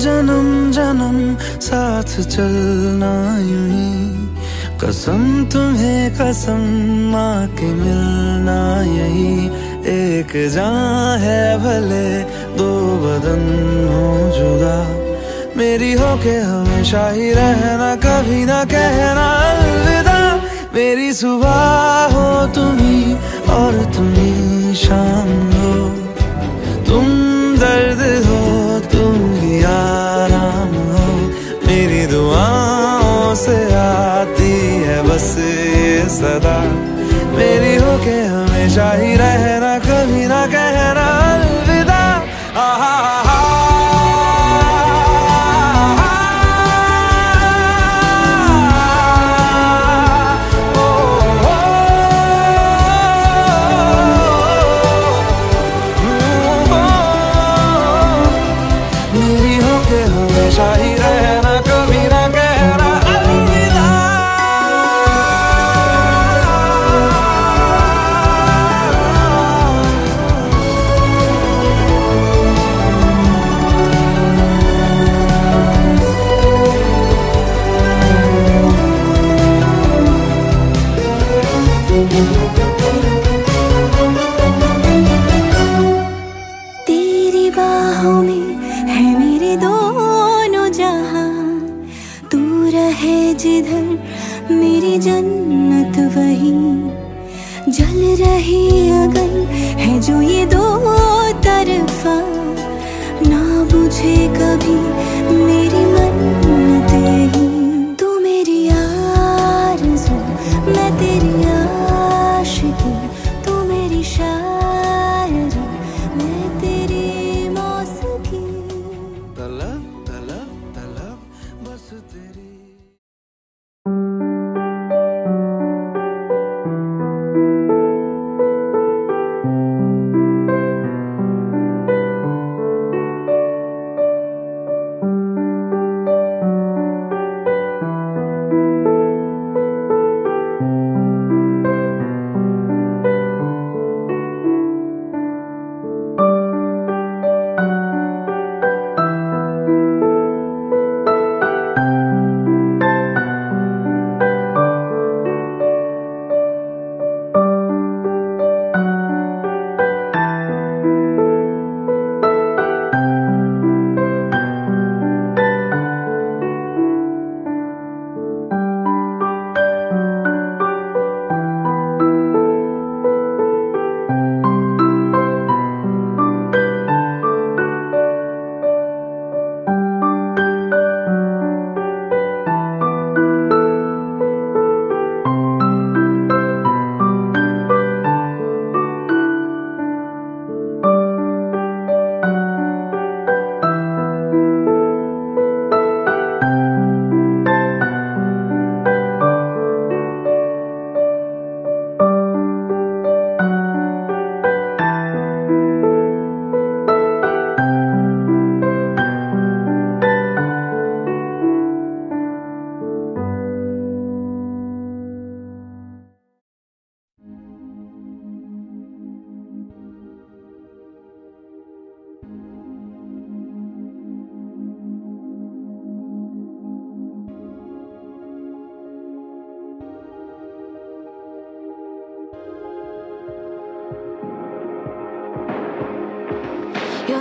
जन्म जन्म साथ चलना ही। कसम तुम्हें कसम माँ के मिलना यही। एक जान है भले दो बदन हो जुदा। मेरी हो के हमेशा ही रहना, कभी ना कहना अलविदा। मेरी सुबह हो तुम्ही और तुम्ही शाम हो। तुम दर्द हो मेरी दुआओं से आती है बस ये सदा। मेरी होके हमेशा ही रहना रहे जिधर मेरी जन्नत वही। जल रही अगर है जो ये दो तरफा, ना बुझे कभी मेरी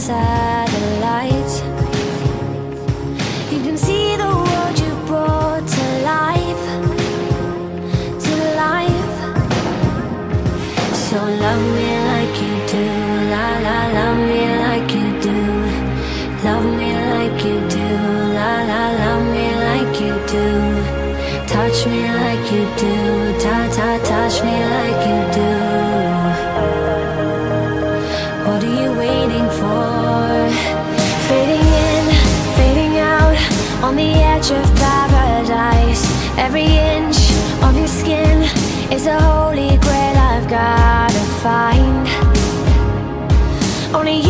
satellite gotta find. Only you